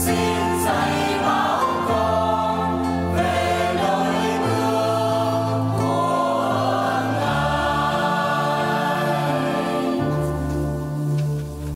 see.